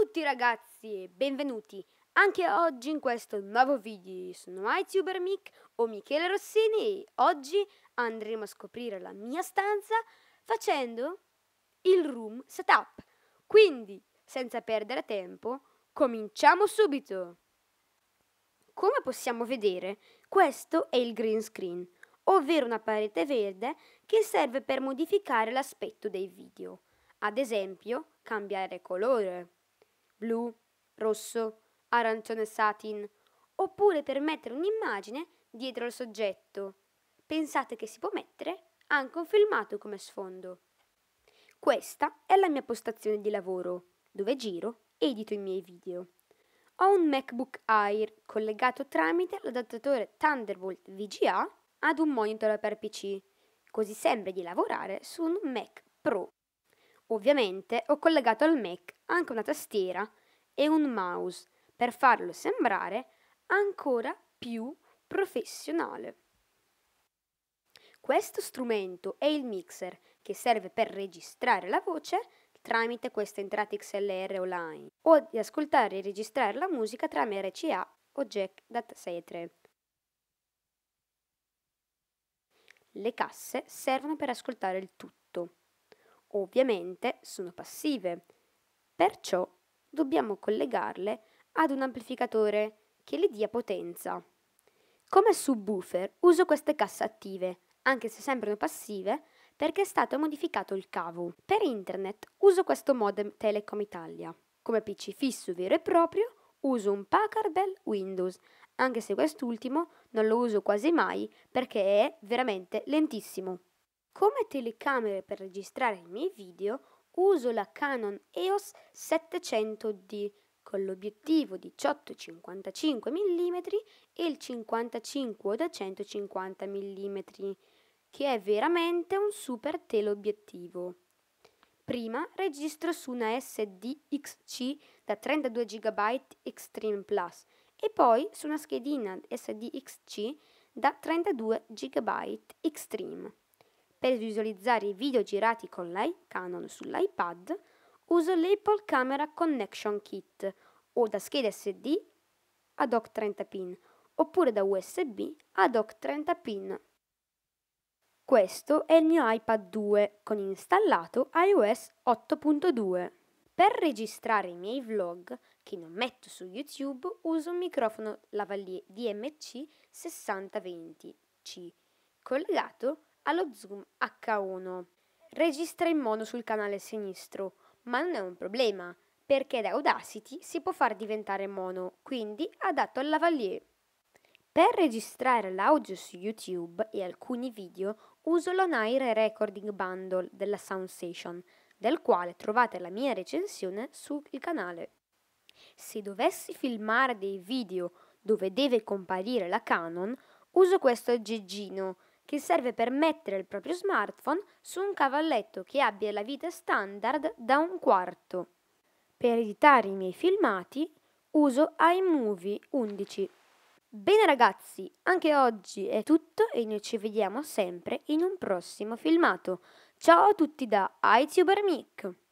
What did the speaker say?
tutti ragazzi e benvenuti anche oggi in questo nuovo video. Sono iTuber Mick o Michele Rossini e oggi andremo a scoprire la mia stanza facendo il room setup. Quindi, senza perdere tempo, cominciamo subito. Come possiamo vedere, questo è il green screen, ovvero una parete verde che serve per modificare l'aspetto dei video. Ad esempio, cambiare colore, blu, rosso, arancione satin, oppure per mettere un'immagine dietro al soggetto. Pensate che si può mettere anche un filmato come sfondo. Questa è la mia postazione di lavoro, dove giro e edito i miei video. Ho un MacBook Air collegato tramite l'adattatore Thunderbolt VGA ad un monitor per PC, così sembra di lavorare su un Mac Pro. Ovviamente ho collegato al Mac anche una tastiera e un mouse per farlo sembrare ancora più professionale. Questo strumento è il mixer che serve per registrare la voce tramite queste entrate XLR o line o di ascoltare e registrare la musica tramite RCA o jack da 6 3. Le casse servono per ascoltare il tutto ovviamente sono passive, perciò dobbiamo collegarle ad un amplificatore che le dia potenza. Come subwoofer uso queste casse attive, anche se sembrano passive, perché è stato modificato il cavo. Per internet uso questo modem Telecom Italia. Come PC fisso vero e proprio uso un Packard Bell Windows, anche se quest'ultimo non lo uso quasi mai perché è veramente lentissimo. Come telecamere per registrare i miei video uso la Canon EOS 700D con l'obiettivo 18-55 mm e il 55 da 150 mm, che è veramente un super teleobiettivo. Prima registro su una SD XC da 32 GB Extreme Plus e poi su una schedina SD XC da 32 GB Extreme. Per visualizzare i video girati con l'iCanon sull'iPad uso l'Apple Camera Connection Kit o da scheda SD ad hoc 30 pin oppure da USB ad hoc 30 pin. Questo è il mio iPad 2 con installato iOS 8.2. Per registrare i miei vlog che non metto su YouTube uso un microfono lavalier DMC 6020C collegato allo zoom H1. Registra in mono sul canale sinistro, ma non è un problema, perché da Audacity si può far diventare mono, quindi adatto al lavalier. Per registrare l'audio su YouTube e alcuni video uso l'Onaire Recording Bundle della SoundStation, del quale trovate la mia recensione sul canale. Se dovessi filmare dei video dove deve comparire la Canon, uso questo aggeggino che serve per mettere il proprio smartphone su un cavalletto che abbia la vita standard da un quarto. Per editare i miei filmati uso iMovie 11. Bene ragazzi, anche oggi è tutto e noi ci vediamo sempre in un prossimo filmato. Ciao a tutti da iTuber Mick!